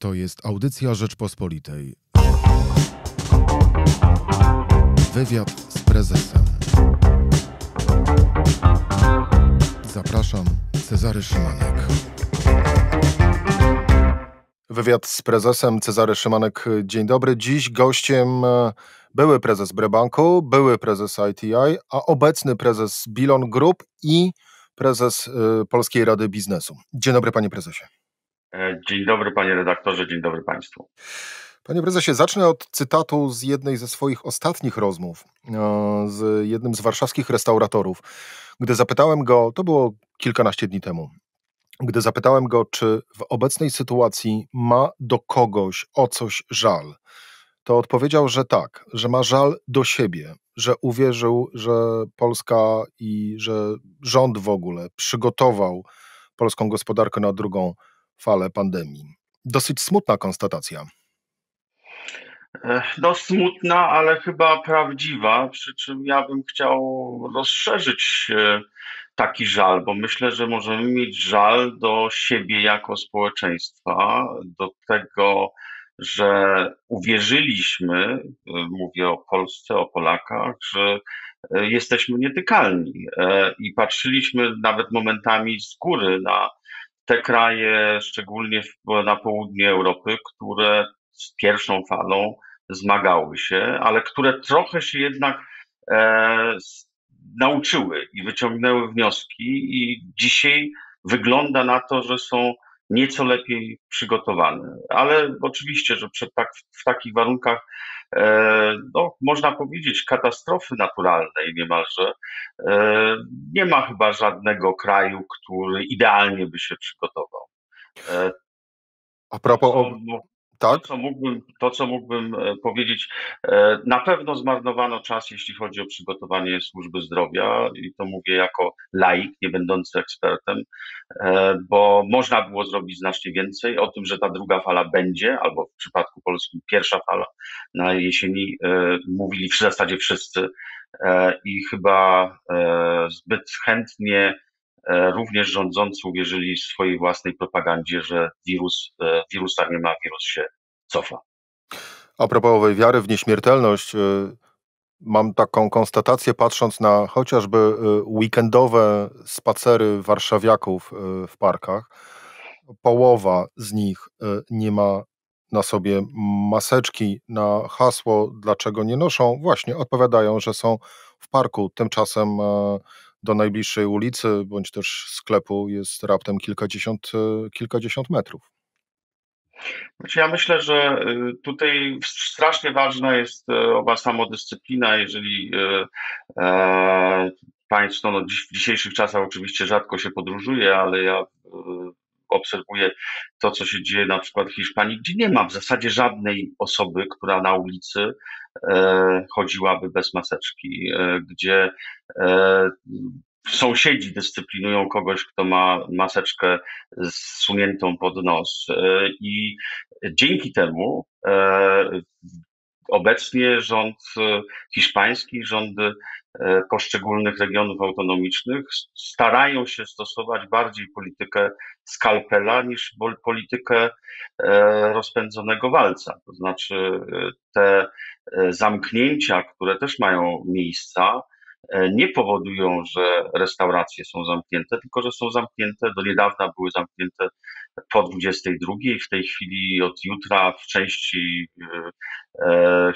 To jest audycja Rzeczpospolitej. Wywiad z prezesem. Zapraszam, Cezary Szymanek. Wywiad z prezesem Cezary Szymanek. Dzień dobry. Dziś gościem e, były prezes Brebanku, były prezes ITI, a obecny prezes Bilon Group i prezes e, Polskiej Rady Biznesu. Dzień dobry, panie prezesie. E, dzień dobry, panie redaktorze, dzień dobry państwu. Panie prezesie, zacznę od cytatu z jednej ze swoich ostatnich rozmów z jednym z warszawskich restauratorów. Gdy zapytałem go, to było kilkanaście dni temu, gdy zapytałem go, czy w obecnej sytuacji ma do kogoś o coś żal, to odpowiedział, że tak, że ma żal do siebie, że uwierzył, że Polska i że rząd w ogóle przygotował polską gospodarkę na drugą falę pandemii. Dosyć smutna konstatacja. No smutna, ale chyba prawdziwa, przy czym ja bym chciał rozszerzyć e, taki żal, bo myślę, że możemy mieć żal do siebie jako społeczeństwa, do tego, że uwierzyliśmy, e, mówię o Polsce, o Polakach, że e, jesteśmy nietykalni i patrzyliśmy nawet momentami z góry na te kraje, szczególnie na południe Europy, które z pierwszą falą zmagały się, ale które trochę się jednak e, nauczyły i wyciągnęły wnioski, i dzisiaj wygląda na to, że są nieco lepiej przygotowane. Ale oczywiście, że przed tak, w takich warunkach, no, można powiedzieć, katastrofy naturalnej niemalże, e, nie ma chyba żadnego kraju, który idealnie by się przygotował. E, A propos. O... Tak? To, co mógłbym, to, co mógłbym e, powiedzieć, e, na pewno zmarnowano czas, jeśli chodzi o przygotowanie służby zdrowia, i to mówię jako laik, nie będący ekspertem, e, bo można było zrobić znacznie więcej. O tym, że ta druga fala będzie, albo w przypadku polskim pierwsza fala na jesieni, mówili w zasadzie wszyscy i chyba zbyt chętnie również rządzący uwierzyli w swojej własnej propagandzie, że wirus, e, wirusa nie ma, wirus się cofa. A propos owej wiary w nieśmiertelność, e, mam taką konstatację, patrząc na chociażby weekendowe spacery warszawiaków w parkach. Połowa z nich nie ma na sobie maseczki. Na hasło, dlaczego nie noszą, właśnie odpowiadają, że są w parku. Tymczasem do najbliższej ulicy bądź też sklepu jest raptem kilkadziesiąt, e, kilkadziesiąt metrów. Znaczy ja myślę, że y, tutaj strasznie ważna jest e, owa samodyscyplina, jeżeli e, państwo, no w dzisiejszych czasach oczywiście rzadko się podróżuje, ale ja obserwuję to, co się dzieje na przykład w Hiszpanii, gdzie nie ma w zasadzie żadnej osoby, która na ulicy e, chodziłaby bez maseczki, e, gdzie e, sąsiedzi dyscyplinują kogoś, kto ma maseczkę zsuniętą pod nos. I dzięki temu obecnie rząd hiszpański, rządy E, poszczególnych regionów autonomicznych starają się stosować bardziej politykę skalpela niż politykę e, rozpędzonego walca. To znaczy e, te zamknięcia, które też mają miejsca, nie powodują, że restauracje są zamknięte, tylko że są zamknięte, do niedawna były zamknięte po 22. W tej chwili od jutra w części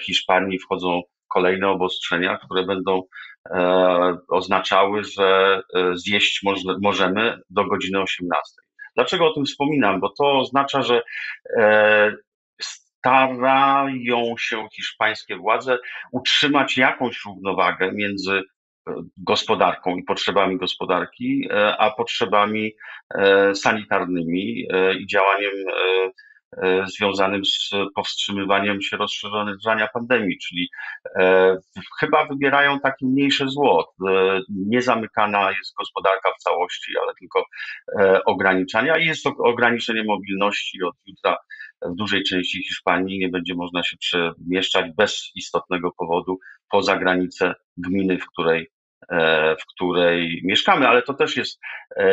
Hiszpanii wchodzą kolejne obostrzenia, które będą e, oznaczały, że e, zjeść może, możemy do godziny 18. Dlaczego o tym wspominam? Bo to oznacza, że e, starają się hiszpańskie władze utrzymać jakąś równowagę między gospodarką i potrzebami gospodarki, a potrzebami sanitarnymi i działaniem E, związanym z powstrzymywaniem się rozszerzania pandemii, czyli e, chyba wybierają takie mniejsze zło. E, nie zamykana jest gospodarka w całości, ale tylko ograniczania i jest to ograniczenie mobilności od jutra w dużej części Hiszpanii nie będzie można się przemieszczać bez istotnego powodu poza granicę gminy, w której w której mieszkamy, ale to też jest,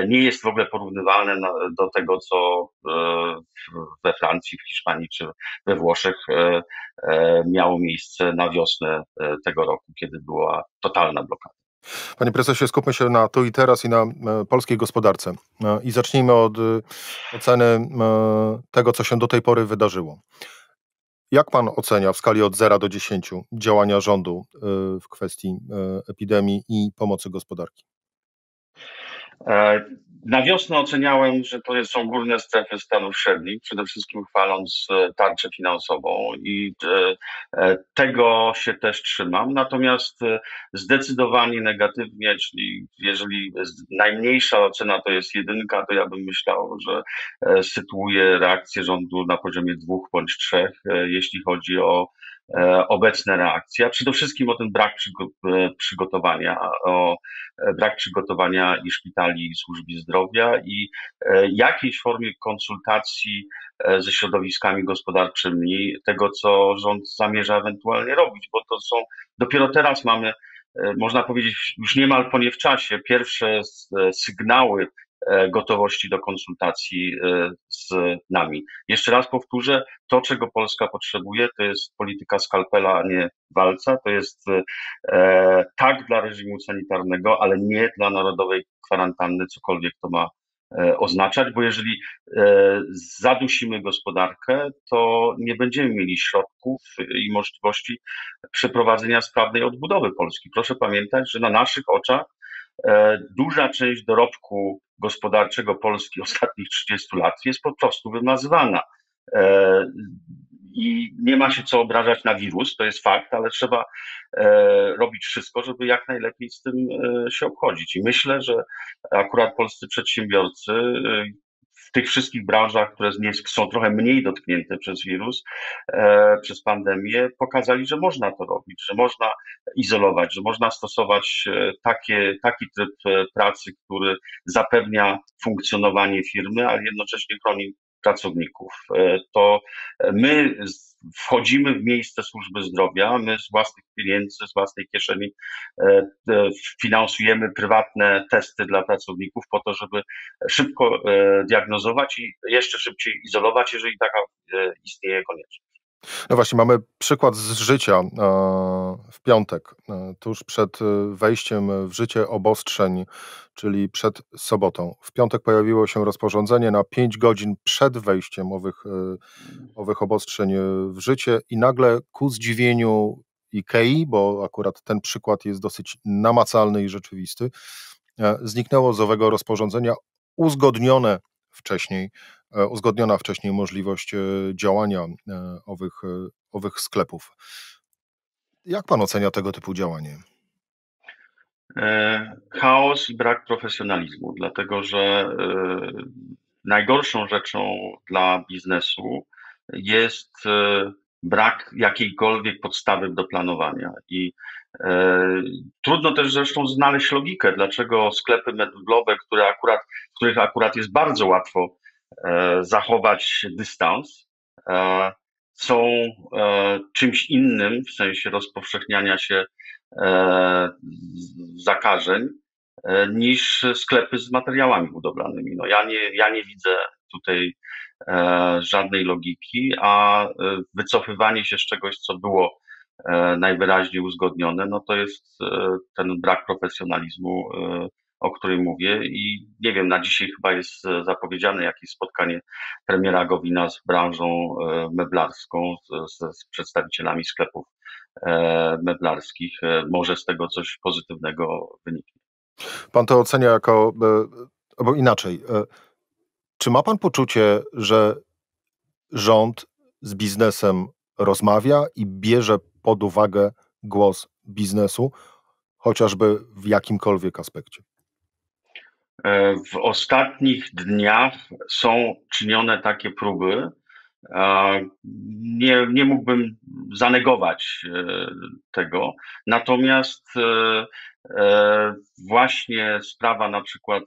nie jest w ogóle porównywalne do tego, co we Francji, w Hiszpanii czy we Włoszech miało miejsce na wiosnę tego roku, kiedy była totalna blokada. Panie prezesie, skupmy się na tu i teraz i na polskiej gospodarce. I zacznijmy od oceny tego, co się do tej pory wydarzyło. Jak pan ocenia w skali od 0 do 10 działania rządu y, w kwestii y, epidemii i pomocy gospodarki? E, na wiosnę oceniałem, że to są górne strefy Stanów Średnich, przede wszystkim chwaląc e, tarczę finansową i e, tego się też trzymam. Natomiast zdecydowanie negatywnie, czyli jeżeli najmniejsza ocena to jest jedynka, to ja bym myślał, że sytuuje reakcję rządu na poziomie dwóch bądź trzech, jeśli chodzi o E, obecne reakcje, a przede wszystkim o ten brak e, przygotowania, o e, brak przygotowania i szpitali, i służby zdrowia i jakiejś formie konsultacji ze środowiskami gospodarczymi tego, co rząd zamierza ewentualnie robić, bo to są, dopiero teraz mamy można powiedzieć, już niemal po nie w czasie, pierwsze sygnały E, gotowości do konsultacji e, z nami. Jeszcze raz powtórzę, to czego Polska potrzebuje, to jest polityka skalpela, a nie walca, to jest e, tak dla reżimu sanitarnego, ale nie dla narodowej kwarantanny, cokolwiek to ma oznaczać, bo jeżeli zadusimy gospodarkę, to nie będziemy mieli środków i możliwości przeprowadzenia sprawnej odbudowy Polski. Proszę pamiętać, że na naszych oczach duża część dorobku gospodarczego Polski ostatnich 30 lat jest po prostu wymazywana. E, I nie ma się co obrażać na wirus, to jest fakt, ale trzeba e, robić wszystko, żeby jak najlepiej z tym e, się obchodzić. I myślę, że akurat polscy przedsiębiorcy w tych wszystkich branżach, które są trochę mniej dotknięte przez wirus, e, przez pandemię, pokazali, że można to robić, że można izolować, że można stosować e, takie, taki tryb e, pracy, który zapewnia funkcjonowanie firmy, ale jednocześnie chroni pracowników. To my wchodzimy w miejsce służby zdrowia, my z własnych pieniędzy, z własnej kieszeni e, e, finansujemy prywatne testy dla pracowników po to, żeby szybko e, diagnozować i jeszcze szybciej izolować, jeżeli taka istnieje konieczność. No właśnie, mamy przykład z życia w piątek, tuż przed wejściem w życie obostrzeń, czyli przed sobotą. W piątek pojawiło się rozporządzenie na 5 godzin przed wejściem owych, owych obostrzeń w życie i nagle ku zdziwieniu IKEA, bo akurat ten przykład jest dosyć namacalny i rzeczywisty, zniknęło z owego rozporządzenia uzgodnione wcześniej E, uzgodniona wcześniej możliwość e, działania e, owych, owych sklepów. Jak pan ocenia tego typu działanie? Chaos i brak profesjonalizmu, dlatego że najgorszą rzeczą dla biznesu jest brak jakiejkolwiek podstawy do planowania. I trudno też zresztą znaleźć logikę, dlaczego sklepy medlowe, które akurat, w których akurat jest bardzo łatwo E, zachować dystans, e, są e, czymś innym w sensie rozpowszechniania się zakażeń niż sklepy z materiałami budowlanymi. No ja nie, ja nie widzę tutaj żadnej logiki, a wycofywanie się z czegoś, co było najwyraźniej uzgodnione, no to jest ten brak profesjonalizmu o której mówię i nie wiem, na dzisiaj chyba jest e, zapowiedziane jakieś spotkanie premiera Gowina z branżą e, meblarską, z, z przedstawicielami sklepów e, meblarskich. Może z tego coś pozytywnego wyniknie. Pan to ocenia jako, albo inaczej, czy ma pan poczucie, że rząd z biznesem rozmawia i bierze pod uwagę głos biznesu, chociażby w jakimkolwiek aspekcie? E, w ostatnich dniach są czynione takie próby. Nie, nie mógłbym zanegować e, tego. Natomiast e, właśnie sprawa na przykład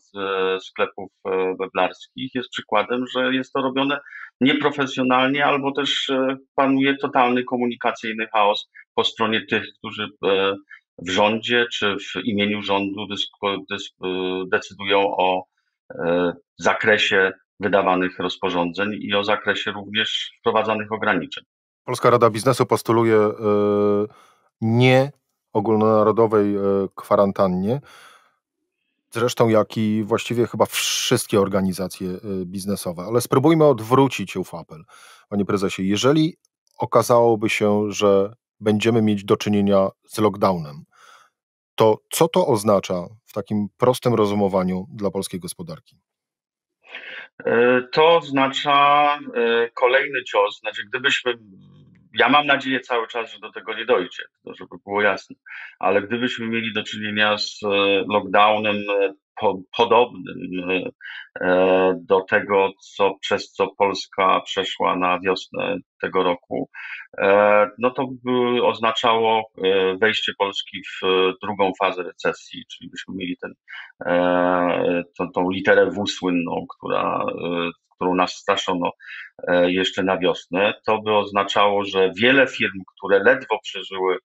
sklepów weblarskich jest przykładem, że jest to robione nieprofesjonalnie albo też panuje totalny komunikacyjny chaos po stronie tych, którzy w rządzie czy w imieniu rządu decydują o zakresie wydawanych rozporządzeń i o zakresie również wprowadzanych ograniczeń. Polska Rada Biznesu postuluje nie ogólnonarodowej kwarantannie, zresztą jak i właściwie chyba wszystkie organizacje y, biznesowe. Ale spróbujmy odwrócić apel, panie prezesie. Jeżeli okazałoby się, że będziemy mieć do czynienia z lockdownem, to co to oznacza w takim prostym rozumowaniu dla polskiej gospodarki? E, to oznacza e, kolejny cios. Znaczy, gdybyśmy ja mam nadzieję cały czas, że do tego nie dojdzie, żeby było jasne, ale gdybyśmy mieli do czynienia z e, lockdownem po, podobnym e, do tego, co, przez co Polska przeszła na wiosnę tego roku, no to by oznaczało wejście Polski w drugą fazę recesji, czyli byśmy mieli ten, tą, tą literę W słynną, która którą nas straszono e, jeszcze na wiosnę, to by oznaczało, że wiele firm, które ledwo przeżyły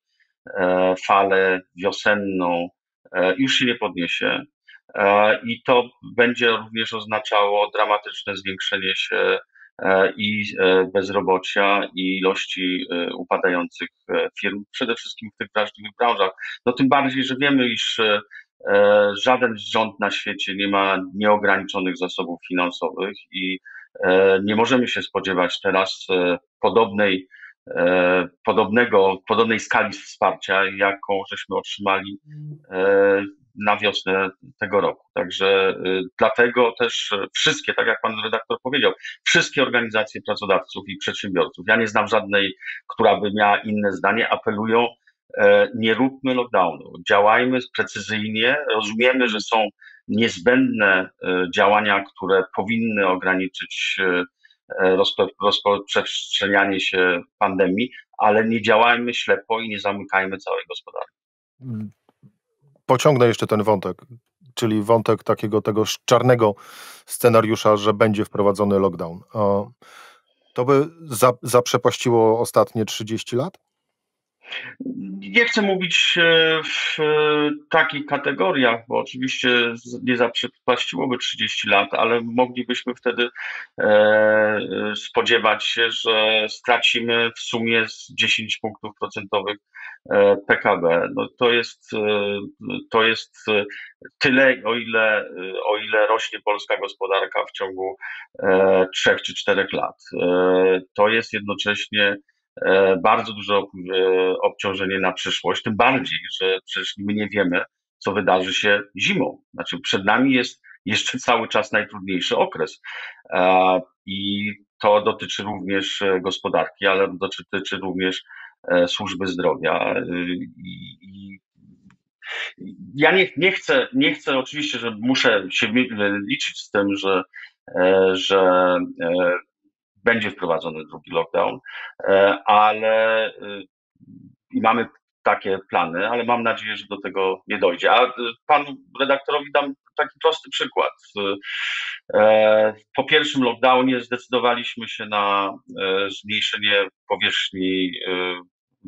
e, falę wiosenną, e, już się nie podniesie. I to będzie również oznaczało dramatyczne zwiększenie się i bezrobocia, i ilości upadających firm, przede wszystkim w tych wrażliwych branżach. No tym bardziej, że wiemy, iż E, żaden rząd na świecie nie ma nieograniczonych zasobów finansowych i e, nie możemy się spodziewać teraz e, podobnej, podobnego, podobnej skali wsparcia, jaką żeśmy otrzymali na wiosnę tego roku. Także dlatego też wszystkie, tak jak pan redaktor powiedział, wszystkie organizacje pracodawców i przedsiębiorców, ja nie znam żadnej, która by miała inne zdanie, apelują E, nie róbmy lockdownu, działajmy precyzyjnie, rozumiemy, że są niezbędne e, działania, które powinny ograniczyć e, rozprzestrzenianie się pandemii, ale nie działajmy ślepo i nie zamykajmy całej gospodarki. Pociągnę jeszcze ten wątek, czyli wątek takiego tego czarnego scenariusza, że będzie wprowadzony lockdown. To by zaprzepaściło ostatnie 30 lat? Nie chcę mówić e, w e, takich kategoriach, bo oczywiście nie zaprzepaściłoby 30 lat, ale moglibyśmy wtedy e, spodziewać się, że stracimy w sumie z 10 punktów procentowych PKB. No to jest, to jest tyle, o ile, o ile rośnie polska gospodarka w ciągu 3 czy 4 lat. To jest jednocześnie bardzo duże e, obciążenie na przyszłość, tym bardziej, że przecież my nie wiemy, co wydarzy się zimą. Znaczy, przed nami jest jeszcze cały czas najtrudniejszy okres. E, I to dotyczy również gospodarki, ale dotyczy również służby zdrowia. I, ja nie, nie, chcę, nie chcę oczywiście, że muszę się liczyć z tym, że, że będzie wprowadzony drugi lockdown, e, ale y, i mamy takie plany, ale mam nadzieję, że do tego nie dojdzie. A y, panu redaktorowi dam taki prosty przykład. E, po pierwszym lockdownie zdecydowaliśmy się na e, zmniejszenie powierzchni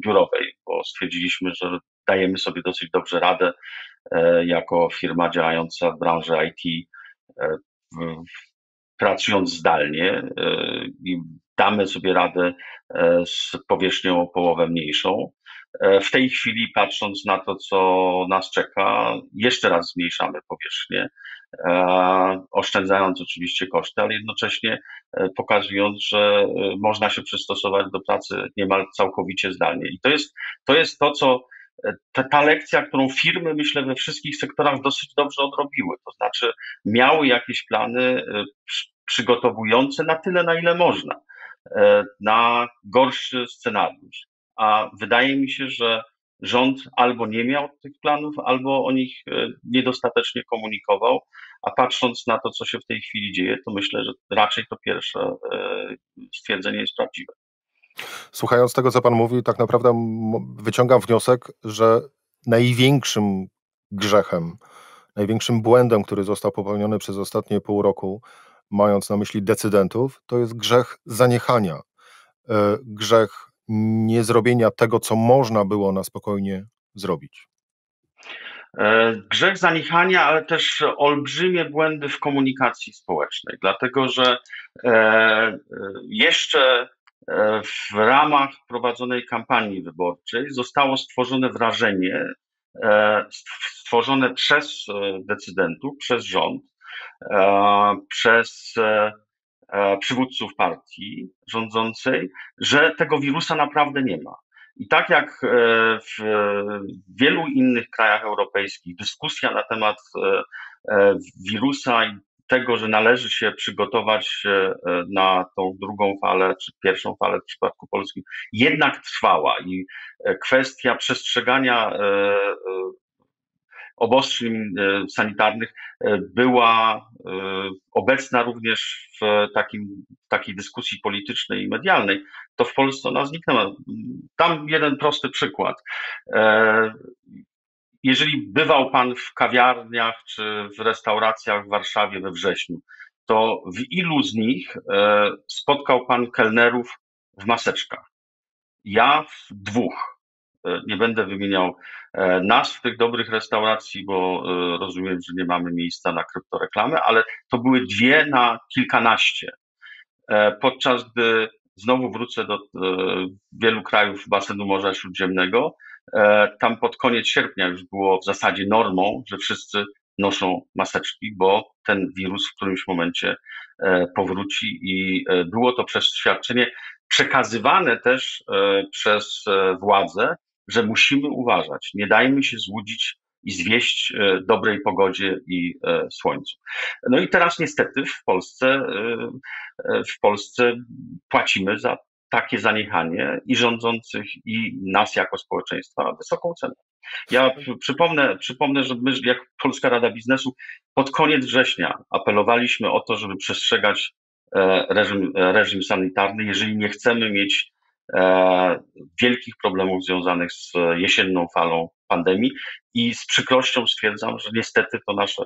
biurowej, bo stwierdziliśmy, że dajemy sobie dosyć dobrze radę jako firma działająca w branży IT pracując zdalnie e, i damy sobie radę e, z powierzchnią o połowę mniejszą. E, w tej chwili, patrząc na to, co nas czeka, jeszcze raz zmniejszamy powierzchnię, oszczędzając oczywiście koszty, ale jednocześnie pokazując, że można się przystosować do pracy niemal całkowicie zdalnie. I to jest to, jest to co ta, ta lekcja, którą firmy, myślę, we wszystkich sektorach dosyć dobrze odrobiły. To znaczy, miały jakieś plany przygotowujące na tyle, na ile można, e, na gorszy scenariusz. A wydaje mi się, że rząd albo nie miał tych planów, albo o nich e, niedostatecznie komunikował, a patrząc na to, co się w tej chwili dzieje, to myślę, że raczej to pierwsze e, stwierdzenie jest prawdziwe. Słuchając tego, co Pan mówi, tak naprawdę wyciągam wniosek, że największym grzechem, największym błędem, który został popełniony przez ostatnie pół roku, mając na myśli decydentów, to jest grzech zaniechania, e, grzech niezrobienia tego, co można było na spokojnie zrobić. Grzech zaniechania, ale też olbrzymie błędy w komunikacji społecznej, dlatego że jeszcze w ramach prowadzonej kampanii wyborczej zostało stworzone wrażenie, stworzone przez decydentów, przez rząd, przez E, przywódców partii rządzącej, że tego wirusa naprawdę nie ma. I tak jak e, w wielu innych krajach europejskich dyskusja na temat e, wirusa i tego, że należy się przygotować na tą drugą falę, czy pierwszą falę w przypadku polskim, jednak trwała i kwestia przestrzegania obostrzeń e, sanitarnych e, była e, obecna również w takim, takiej dyskusji politycznej i medialnej, to w Polsce ona zniknęła. Tam jeden prosty przykład. Jeżeli bywał Pan w kawiarniach czy w restauracjach w Warszawie we wrześniu, to w ilu z nich spotkał Pan kelnerów w maseczkach? Ja w dwóch. E, nie będę wymieniał e, nazw tych dobrych restauracji, bo e, rozumiem, że nie mamy miejsca na kryptoreklamy, ale to były dwie na kilkanaście. Podczas gdy znowu wrócę do wielu krajów basenu Morza Śródziemnego, tam pod koniec sierpnia już było w zasadzie normą, że wszyscy noszą maseczki, bo ten wirus w którymś momencie powróci i było to przeświadczenie przekazywane też przez władze, że musimy uważać. Nie dajmy się złudzić i zwieść e, dobrej pogodzie i e, słońcu. No i teraz niestety w Polsce, e, w Polsce płacimy za takie zaniechanie i rządzących, i nas jako społeczeństwa wysoką cenę. Ja przypomnę, przypomnę, że my, jak Polska Rada Biznesu, pod koniec września apelowaliśmy o to, żeby przestrzegać reżim, reżim sanitarny, jeżeli nie chcemy mieć E, wielkich problemów związanych z jesienną falą pandemii i z przykrością stwierdzam, że niestety to nasze,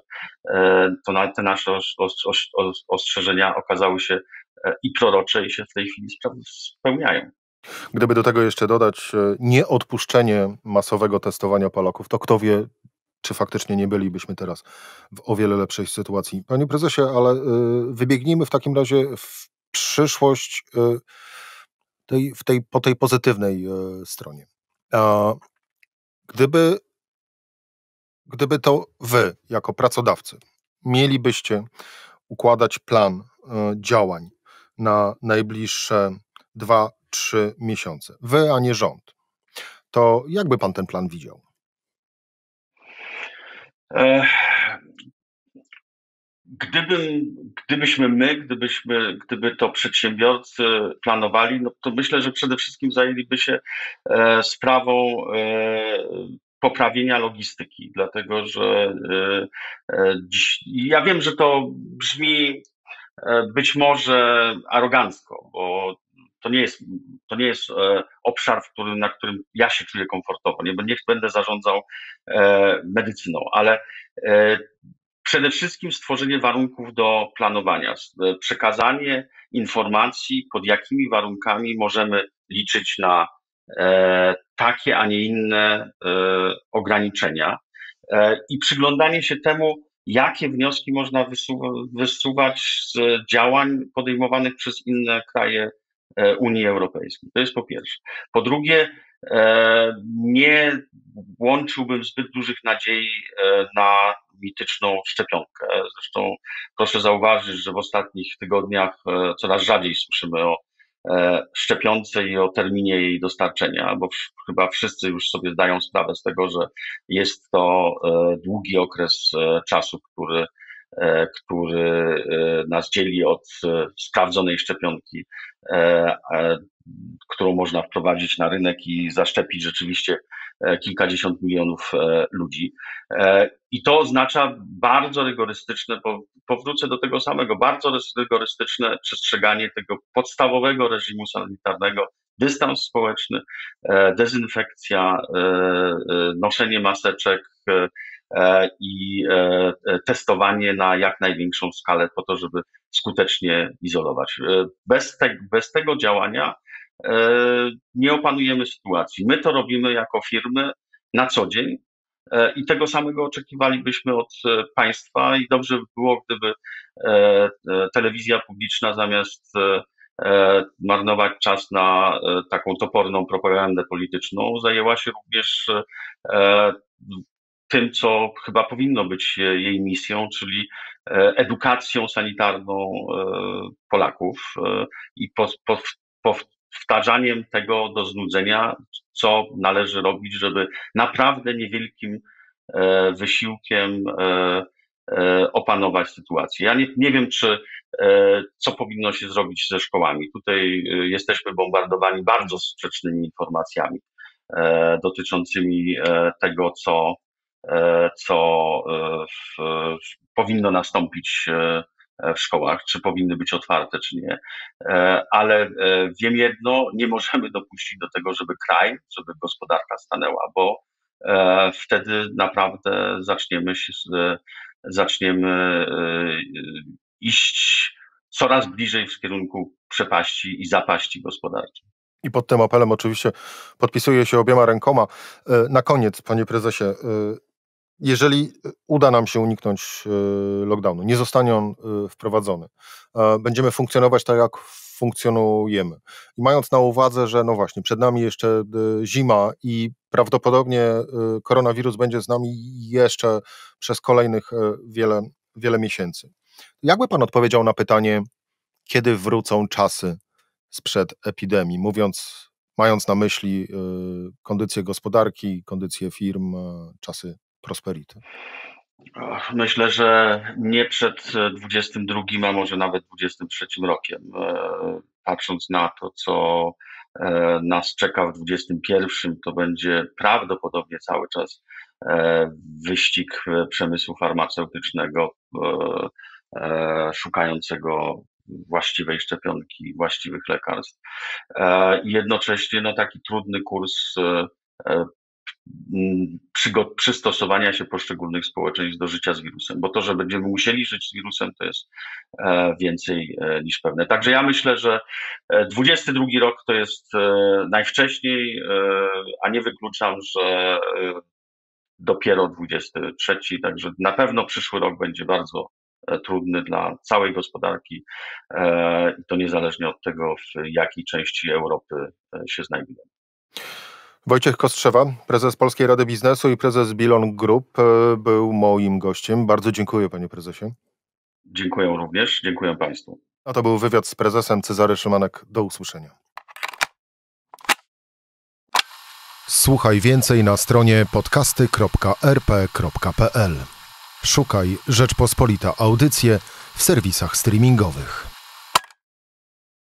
e, to te nasze ostrzeżenia okazały się e, i prorocze i się w tej chwili spełniają. Gdyby do tego jeszcze dodać nieodpuszczenie masowego testowania Polaków, to kto wie, czy faktycznie nie bylibyśmy teraz w o wiele lepszej sytuacji. Panie prezesie, ale wybiegnijmy w takim razie w przyszłość tej, w tej, po tej pozytywnej e, stronie. Gdyby, gdyby to wy, jako pracodawcy, mielibyście układać plan e, działań na najbliższe 2-3 miesiące, wy, a nie rząd, to jakby pan ten plan widział? Gdybym, gdybyśmy my, gdybyśmy, gdyby to przedsiębiorcy planowali, no to myślę, że przede wszystkim zajęliby się e, sprawą e, poprawienia logistyki, dlatego że e, dziś, ja wiem, że to brzmi być może arogancko, bo to nie jest, to nie jest obszar, w którym, na którym ja się czuję komfortowo. Nie, nie będę zarządzał medycyną, ale przede wszystkim stworzenie warunków do planowania, e, przekazanie informacji, pod jakimi warunkami możemy liczyć na e, takie, a nie inne e, ograniczenia i przyglądanie się temu, jakie wnioski można wysuwać z działań podejmowanych przez inne kraje Unii Europejskiej. To jest po pierwsze. Po drugie, nie łączyłbym zbyt dużych nadziei na mityczną szczepionkę. Zresztą proszę zauważyć, że w ostatnich tygodniach e, coraz rzadziej słyszymy o e, szczepionce i o terminie jej dostarczenia, bo chyba wszyscy już sobie zdają sprawę z tego, że jest to e, długi okres czasu, który, który nas dzieli od sprawdzonej szczepionki, którą można wprowadzić na rynek i zaszczepić rzeczywiście E, kilkadziesiąt milionów e, ludzi. E, I to oznacza bardzo rygorystyczne, powrócę do tego samego, bardzo rygorystyczne przestrzeganie tego podstawowego reżimu sanitarnego, dystans społeczny, dezynfekcja, noszenie maseczek i testowanie na jak największą skalę po to, żeby skutecznie izolować. Bez, te, bez tego działania E, nie opanujemy sytuacji. My to robimy jako firmy na co dzień I tego samego oczekiwalibyśmy od państwa i dobrze by było, gdyby telewizja publiczna zamiast marnować czas na taką toporną propagandę polityczną, zajęła się również tym, co chyba powinno być jej misją, czyli edukacją sanitarną Polaków i powtarzaniem tego do znudzenia, co należy robić, żeby naprawdę niewielkim e, wysiłkiem e, e, opanować sytuację. Ja nie, nie wiem, czy co powinno się zrobić ze szkołami. Tutaj jesteśmy bombardowani bardzo sprzecznymi informacjami dotyczącymi tego, co, co w, powinno nastąpić E, w szkołach, czy powinny być otwarte, czy nie. E, ale e, wiem jedno, nie możemy dopuścić do tego, żeby kraj, żeby gospodarka stanęła, bo wtedy naprawdę zaczniemy się, zaczniemy iść coraz bliżej w kierunku przepaści i zapaści gospodarczej. I pod tym apelem oczywiście podpisuję się obiema rękoma. Na koniec, panie prezesie, jeżeli e, uda nam się uniknąć e, lockdownu, nie zostanie on e, wprowadzony, będziemy funkcjonować tak, jak funkcjonujemy. I mając na uwadze, że no właśnie, przed nami jeszcze zima i prawdopodobnie koronawirus będzie z nami jeszcze przez kolejnych wiele, wiele miesięcy. Jakby pan odpowiedział na pytanie, kiedy wrócą czasy sprzed epidemii, mówiąc, mając na myśli kondycję gospodarki, kondycję firm, czasy Prosperity? Myślę, że nie przed 22, a może nawet 23 rokiem. E, patrząc na to, co e, nas czeka w 21, to będzie prawdopodobnie cały czas e, wyścig przemysłu farmaceutycznego szukającego właściwej szczepionki, właściwych lekarstw. Jednocześnie no, taki trudny kurs przystosowania się poszczególnych społeczeństw do życia z wirusem, bo to, że będziemy musieli żyć z wirusem, to jest e, więcej e, niż pewne. Także ja myślę, że 22 e, rok to jest najwcześniej, a nie wykluczam, że dopiero 23, także na pewno przyszły rok będzie bardzo trudny dla całej gospodarki i to niezależnie od tego, w jakiej części Europy się znajdujemy. Wojciech Kostrzewa, prezes Polskiej Rady Biznesu i prezes Bilon Group e, był moim gościem. Bardzo dziękuję panie prezesie. Dziękuję również, dziękuję państwu. A to był wywiad z prezesem Cezary Szymanek. Do usłyszenia. Słuchaj więcej na stronie podcasty.rp.pl. Szukaj Rzeczpospolita Audycje w serwisach streamingowych.